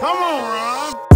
Come on, Ron.